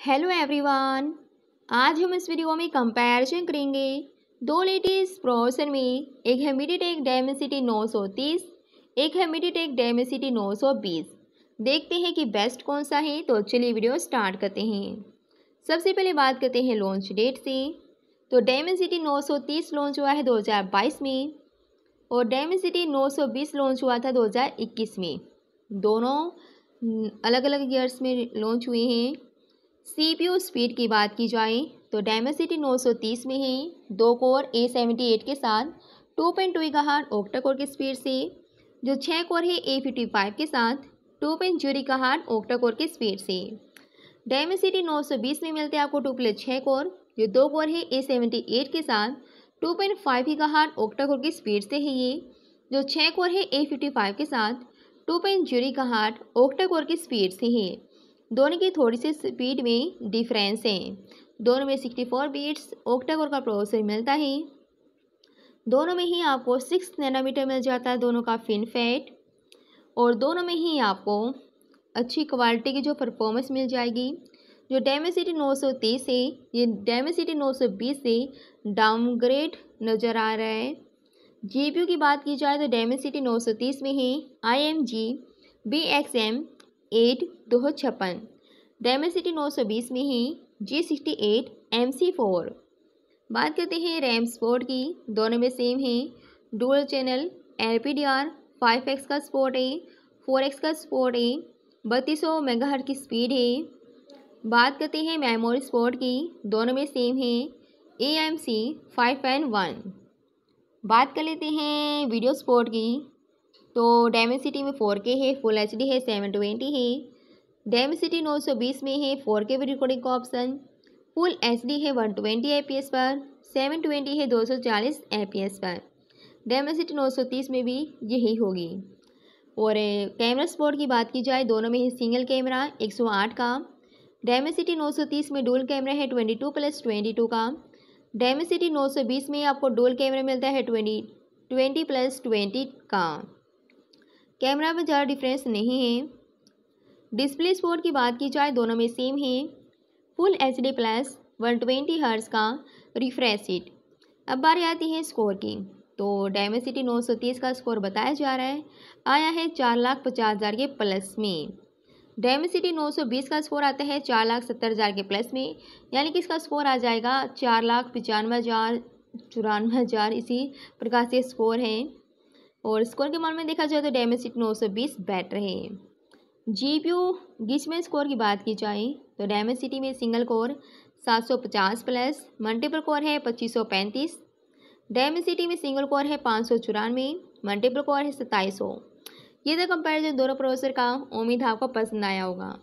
Hello everyone आज हम इस वीडियो में कंपैरिजन करेंगे दो लेटेस्ट प्रोसेसर में, एक है मीडियाटेक डायमेंसिटी 930 एक है मीडियाटेक डायमेंसिटी 920 देखते हैं कि बेस्ट कौन सा है तो चलिए वीडियो स्टार्ट करते हैं। सबसे पहले बात करते हैं लॉन्च डेट से। तो डायमेंसिटी 930 लॉन्च हुआ है 2022 में और डायमेंसिटी 920 लॉन्च हुआ था 2021 में। दोनों अलग अलग ईयर्स में लॉन्च हुए हैं। सीपीयू स्पीड की बात की जाए तो डायमेसिटी 930 में है। दो कोर ए सेवेंटी एट के साथ, टू पॉइंट टू का हार्ट ओक्टा कोर की स्पीड से, जो छः कोर है ए फिफ्टी फाइव के साथ, टू पॉइंट ज़ीरो का हार्ट ओक्टा कोर की स्पीड से। डायमेसिटी 920 में मिलते हैं आपको टू प्लस छः कोर, जो दो कोर है ए सेवेंटी एट के साथ, टू पॉइंट फाइव का हार्ट ओक्टा कोर की स्पीड से है ये। जो छः कोर है ए फिफ्टी फाइव के साथ, टू पॉइंट ज़ीरो का हार्ट ओक्टा कोर की स्पीड से है। दोनों की थोड़ी सी स्पीड में डिफरेंस है। दोनों में सिक्सटी फोर बीट्स ओक्टाकोर का प्रोसेसर मिलता है। दोनों में ही आपको सिक्स नैनोमीटर मिल जाता है, दोनों का फिन फैट और दोनों में ही आपको अच्छी क्वालिटी की जो परफॉर्मेंस मिल जाएगी। जो डेमेसिटी 930 है, ये डेमेसिटी 920 से डाउनग्रेड नज़र आ रहा है। जीपीयू की बात की जाए तो डेमेसिटी 930 में है। I M G B X M eight दो छप्पन। डायमेंसिटी नौ सौ बीस में ही G sixty eight M C four बात करते हैं रैम स्पोर्ट की। दोनों में सेम है। Dual channel L P D R five X का स्पोर्ट है फोर एक्स का स्पोर्ट है, बत्तीस सौ मेगा की स्पीड है। बात करते हैं मेमोरी स्पोर्ट की। दोनों में सेम है। A M C five N one बात कर लेते हैं वीडियो स्पोर्ट की। तो डेमेसिटी में फोर के है फुल एच डी है सेवन ट्वेंटी है। डेमेसिटी नौ सौ बीस में है फोर के भी रिकॉर्डिंग का ऑप्शन फुल एच डी है one twenty F P S पर। सेवन ट्वेंटी है, दो सौ चालीस ए पी एस पर। डेमेसिटी नौ सौ तीस में भी यही होगी। और कैमरा स्पोर्ट की बात की जाए, दोनों में है सिंगल कैमरा एक सौ आठ का। डेमेसिटी नौ सौ तीस में डुअल कैमरा है twenty two plus twenty two का। डेमेसिटी नौ सौ बीस में आपको डुअल कैमरा मिलता है ट्वेंटी ट्वेंटी प्लस ट्वेंटी का। कैमरा में ज़्यादा डिफरेंस नहीं है। डिस्प्ले स्पोर्ट की बात की जाए, दोनों में सेम है। Full H D plus one twenty hertz का रिफ्रेश सीट अब बारी आती है स्कोर की। तो डायमेसिटी नौ सौ तीस का स्कोर बताया जा रहा है। आया है चार लाख पचास हज़ार के प्लस में। डायमेसिटी नौ सौ बीस का स्कोर आता है चार लाख सत्तर हज़ार के प्लस में। यानी कि इसका स्कोर आ जाएगा चार लाख पचानवे हज़ार, चौरानवे हज़ार इसी प्रकार से स्कोर है। और स्कोर के मामले में देखा जाए तो डायमेसिटी नौ सौ बीस बेटर है। जी पी यू में स्कोर की बात की जाए तो डायमेसिटी में सिंगल कोर सात सौ पचास प्लस, मल्टीपल कोर है पच्चीस सौ पैंतीस। डायमेसिटी में सिंगल कोर है पाँच सौ चौरानवे, मल्टीपल कोर है सत्ताईस सौ। ये था कंपेरिजन दोनों प्रोसेसर का, उम्मीद आपको पसंद आया होगा।